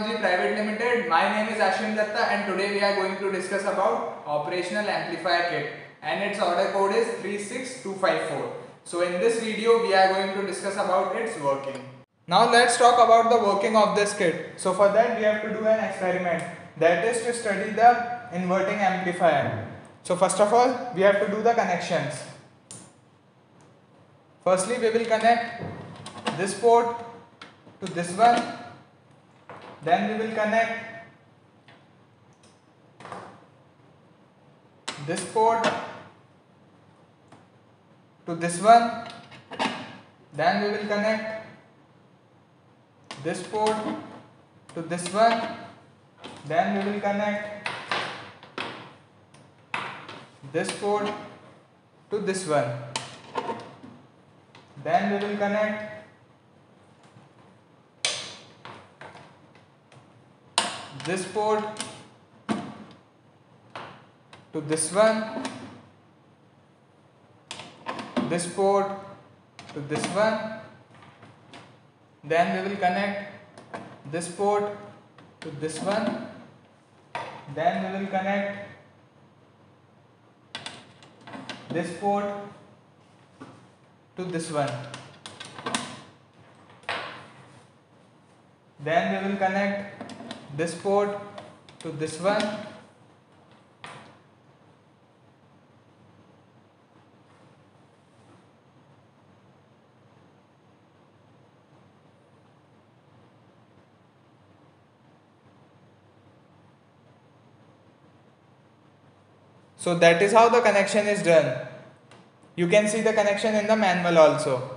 Technology Private Limited. My name is Ashwin Datta and today we are going to discuss about operational amplifier kit and its order code is 36254. So in this video we are going to discuss about its working. Now let's talk about the working of this kit. So for that we have to do an experiment that is to study the inverting amplifier. So first of all we have to do the connections. Firstly we will connect this port to this one then we will connect this port to this one. Then we will connect this port to this one. Then we will connect this port to this one. Then we will connect this port to this one this port to this one. Then we will connect this port to this one. Then we will connect this port to this one. Then we will connect this port to this one So that is how the connection is done. You can see the connection in the manual also.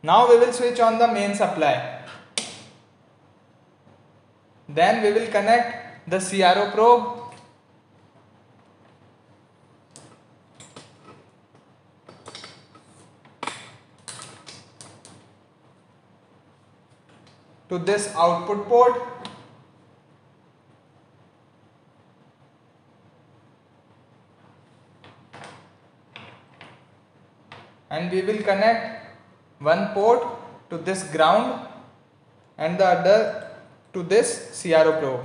Now we will switch on the main supply. Then we will connect the CRO probe. To this output port. And we will connect one port to this ground and the other to this CRO probe.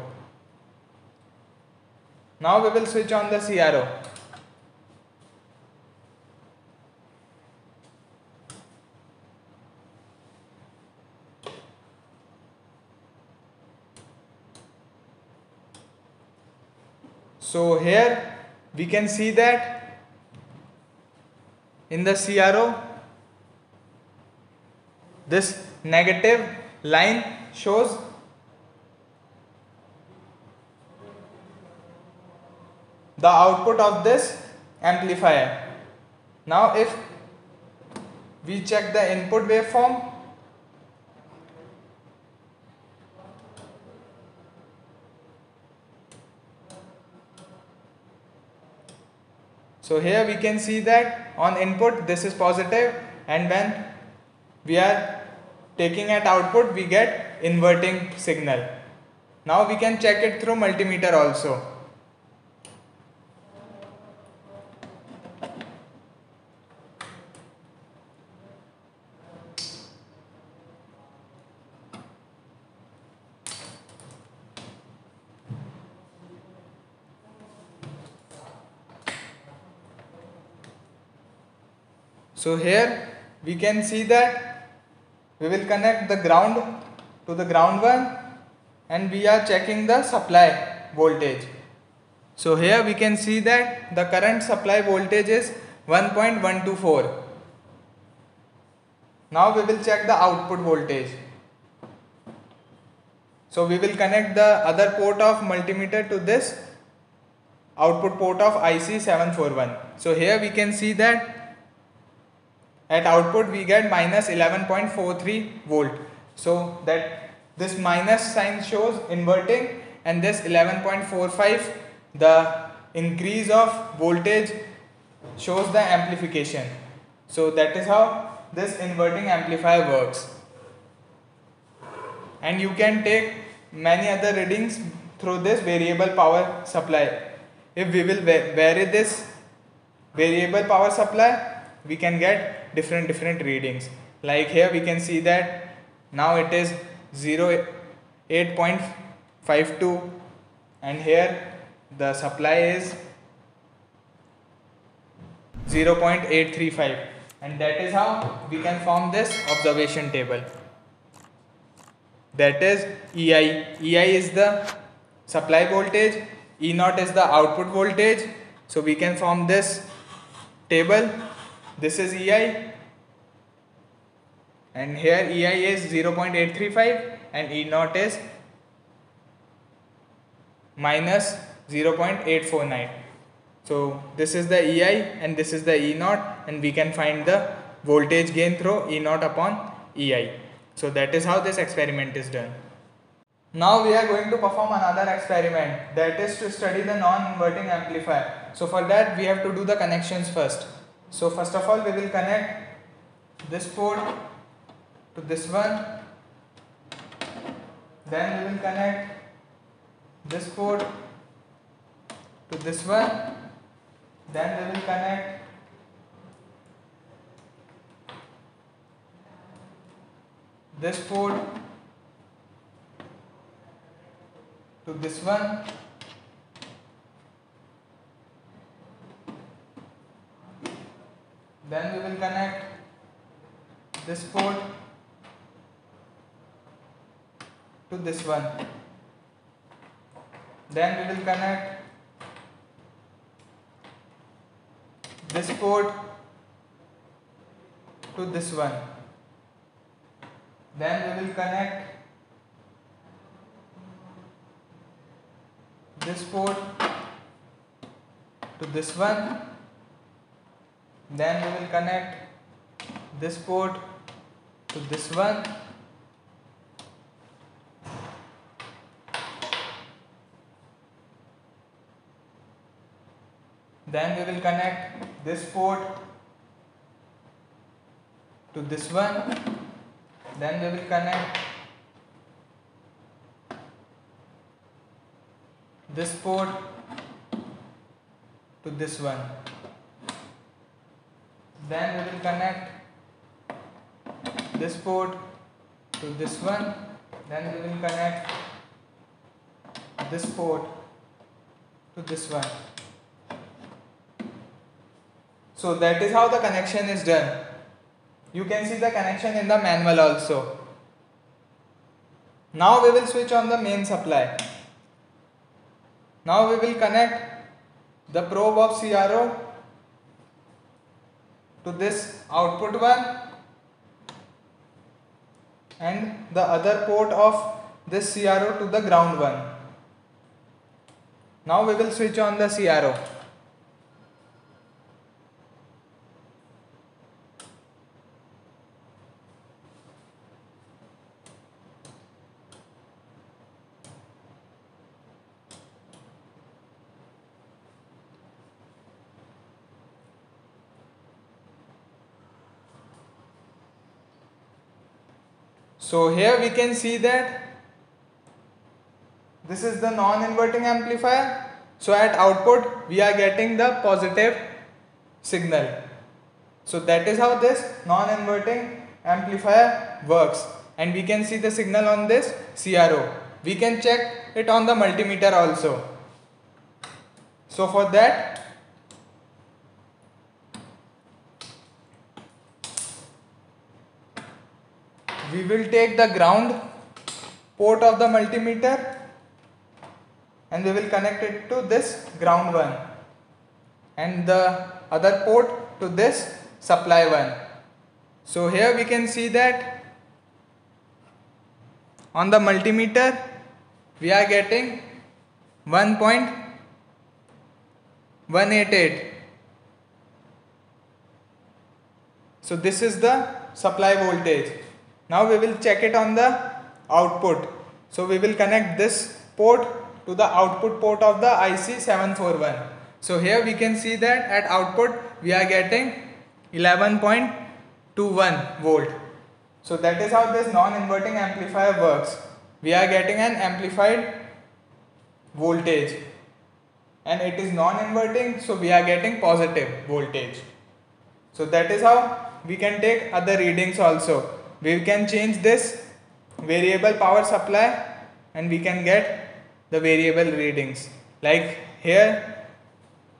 Now we will switch on the CRO. So here we can see that in the CRO this negative line shows the output of this amplifier. Now if we check the input waveform So here we can see that on input this is positive and when we are taking at output we get inverting signal. Now we can check it through multimeter also. So here we can see that we will connect the ground to the ground one and we are checking the supply voltage. So here we can see that the current supply voltage is 1.124. Now we will check the output voltage. So we will connect the other port of multimeter to this output port of IC741. So here we can see that at output we get minus 11.43 volt. So that this minus sign shows inverting and this 11.45 the increase of voltage shows the amplification. So that is how this inverting amplifier works. And you can take many other readings through this variable power supply. If we will vary this variable power supply we can get different different readings like here we can see that now it is 0 8.52 and here the supply is 0.835 and that is how we can form this observation table that is EI. EI is the supply voltage, E naught is the output voltage. So we can form this table. This is EI and here EI is 0.835 and E naught is minus 0.849. So this is the EI and this is the E naught and we can find the voltage gain through E naught upon EI. So that is how this experiment is done. Now we are going to perform another experiment that is to study the non-inverting amplifier. So for that we have to do the connections first. So first of all we will connect this port to this one. Then we will connect this port to this one. Then we will connect this port to this one then we will connect this port to this one. Then we will connect this port to this one. Then we will connect this port to this one. Then we will connect this port to this one then we will connect this port to this one then we will connect this port to this one. Then we will connect this port to this one then we will connect this port to this one so that is how the connection is done you can see the connection in the manual also. Now we will switch on the main supply. Now we will connect the probe of CRO to this output one and the other port of this CRO to the ground one. Now we will switch on the CRO. So here we can see that this is the non-inverting amplifier. So at output we are getting the positive signal. So that is how this non-inverting amplifier works and we can see the signal on this CRO. We can check it on the multimeter also. So for that we will take the ground port of the multimeter and we will connect it to this ground one and the other port to this supply one. So here we can see that on the multimeter we are getting 1.188 so this is the supply voltage now we will check it on the output. So we will connect this port to the output port of the IC 741. So here we can see that at output we are getting 11.21 volt. So that is how this non-inverting amplifier works. We are getting an amplified voltage and it is non-inverting so we are getting positive voltage. So that is how we can take other readings also we can change this variable power supply and we can get the variable readings. Like here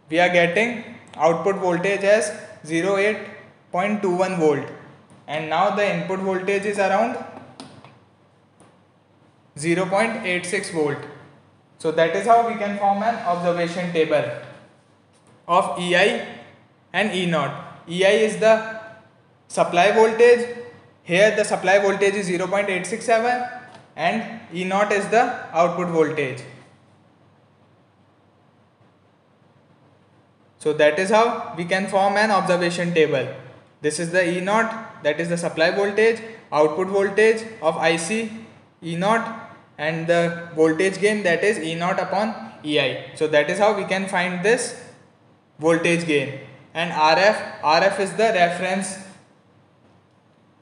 we are getting output voltage as 08.21 volt and now the input voltage is around 0.86 volt. So that is how we can form an observation table of EI and E naught. EI is the supply voltage. Here the supply voltage is 0.867 and E naught is the output voltage. So that is how we can form an observation table. This is the E naught that is the supply voltage, output voltage of IC E naught and the voltage gain that is E naught upon EI. So that is how we can find this voltage gain and RF, RF is the reference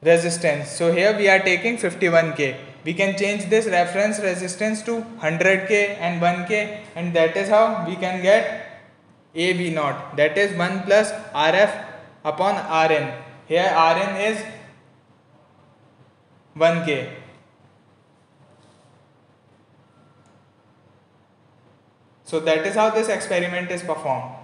resistance. So here we are taking 51k. We can change this reference resistance to 100k and 1k and that is how we can get AV naught that is 1 plus RF upon Rn. Here Rn is 1k. So that is how this experiment is performed.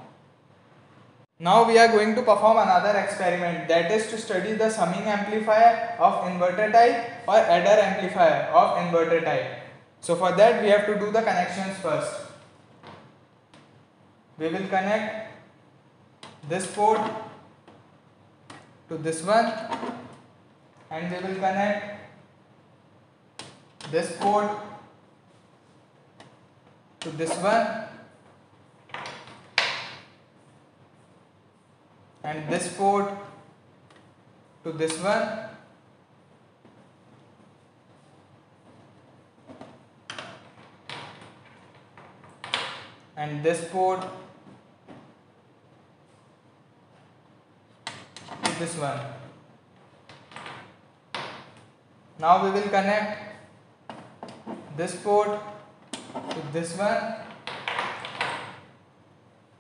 Now we are going to perform another experiment that is to study the summing amplifier of inverter type or adder amplifier of inverter type. So for that we have to do the connections first. We will connect this port to this one and we will connect this port to this one and this port to this one and this port to this one. Now we will connect this port to this one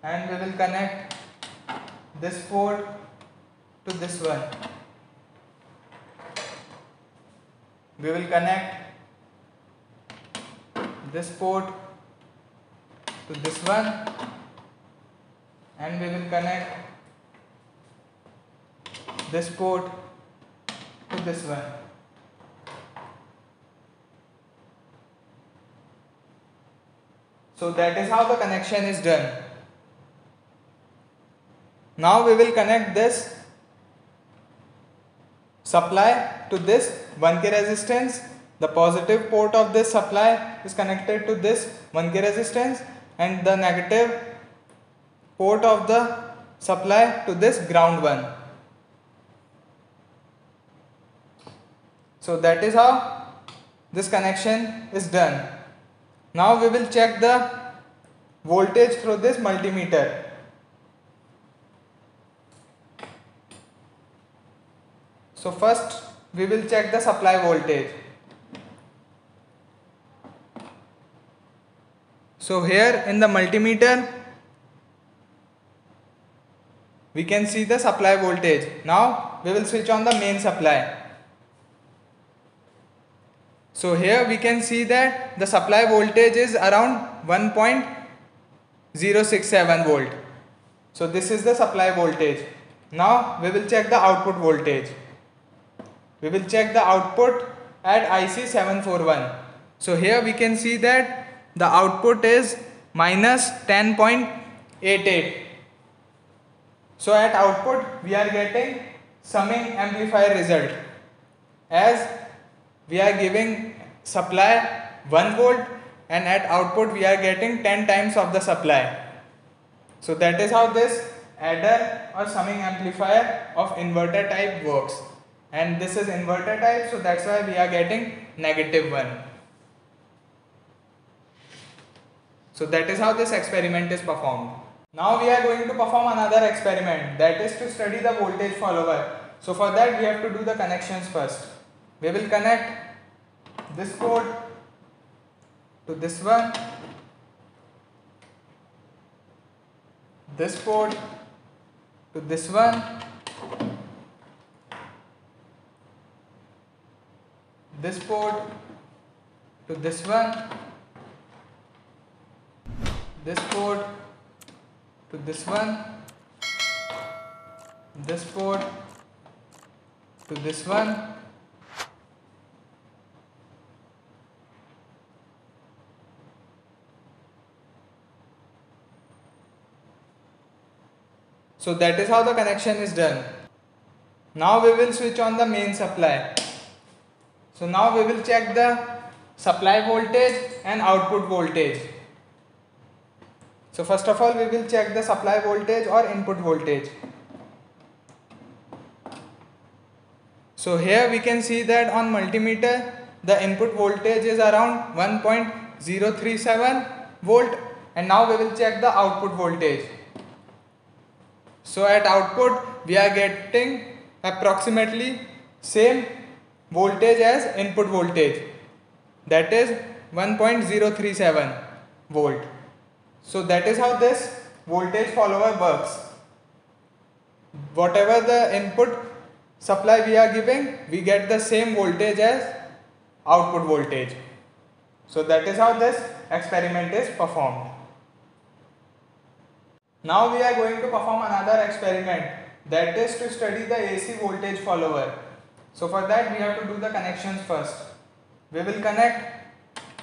and we will connect this port to this one. We will connect this port to this one and we will connect this port to this one. So that is how the connection is done. Now we will connect this supply to this 1k resistance. The positive port of this supply is connected to this 1k resistance and the negative port of the supply to this ground one. So that is how this connection is done. Now we will check the voltage through this multimeter. So first we will check the supply voltage. So here in the multimeter we can see the supply voltage. Now we will switch on the main supply. So here we can see that the supply voltage is around 1.067 volt. So this is the supply voltage. Now we will check the output voltage. We will check the output at IC741. So here we can see that the output is minus 10.88. So at output we are getting summing amplifier result as we are giving supply 1 volt and at output we are getting 10 times of the supply. So that is how this adder or summing amplifier of inverter type works and this is inverter type so that's why we are getting negative 1. So that is how this experiment is performed. Now we are going to perform another experiment that is to study the voltage follower. So for that we have to do the connections first. We will connect this port to this one this port to this one this port to this one, this port to this one, this port to this one, So that is how the connection is done. Now we will switch on the main supply. So now we will check the supply voltage and output voltage. So first of all we will check the supply voltage or input voltage. So here we can see that on multimeter the input voltage is around 1.037 volt and now we will check the output voltage. So at output we are getting approximately same voltage as input voltage that is 1.037 volt. So that is how this voltage follower works. Whatever the input supply we are giving we get the same voltage as output voltage. So that is how this experiment is performed. Now we are going to perform another experiment that is to study the AC voltage follower. So for that we have to do the connections first. We will connect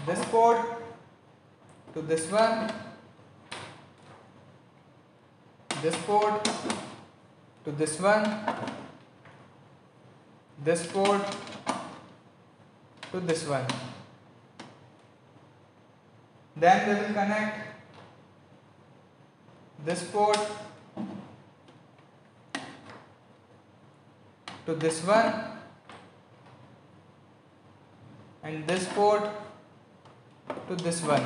this port to this one, this port to this one, this port to this one. Then we will connect this port to this one and this port to this one.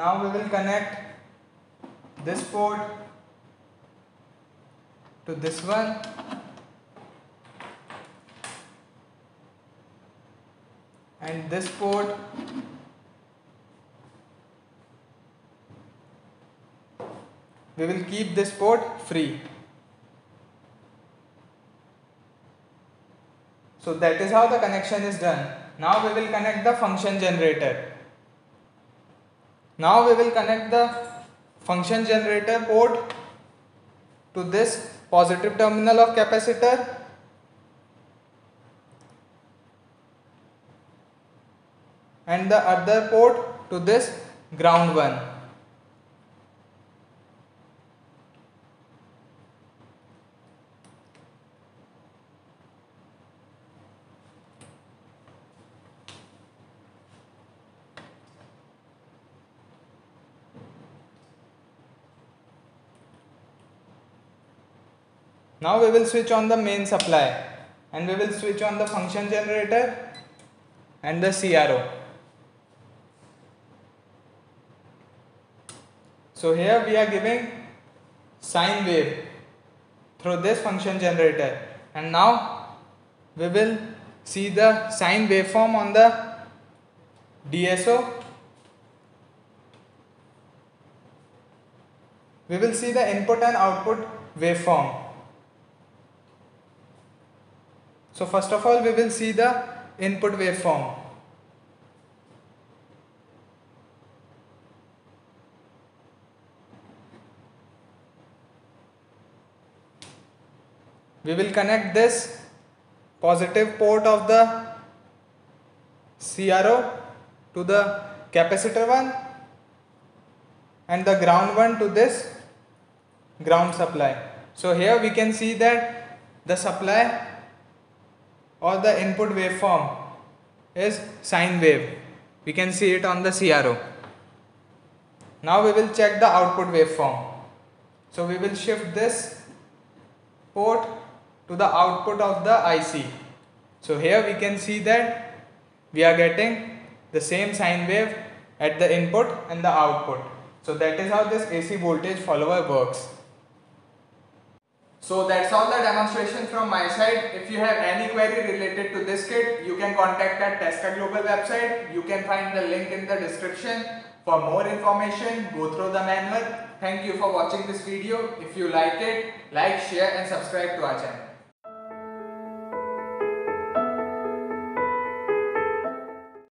Now we will connect this port to this one and this port we will keep this port free. So that is how the connection is done. Now we will connect the function generator. Now we will connect the function generator port to this positive terminal of capacitor and the other port to this ground one. Now we will switch on the main supply and we will switch on the function generator and the CRO. So here we are giving sine wave through this function generator and now we will see the sine waveform on the DSO. We will see the input and output waveform. So first of all we will see the input waveform. We will connect this positive port of the CRO to the capacitor one and the ground one to this ground supply. So here we can see that the supply or the input waveform is sine wave. We can see it on the CRO. Now we will check the output waveform. So we will shift this port to the output of the IC. So here we can see that we are getting the same sine wave at the input and the output. So that is how this AC voltage follower works. So that's all the demonstration from my side. If you have any query related to this kit, you can contact at Tesca Global website. You can find the link in the description. For more information, go through the manual. Thank you for watching this video. If you like it, like, share and subscribe to our channel.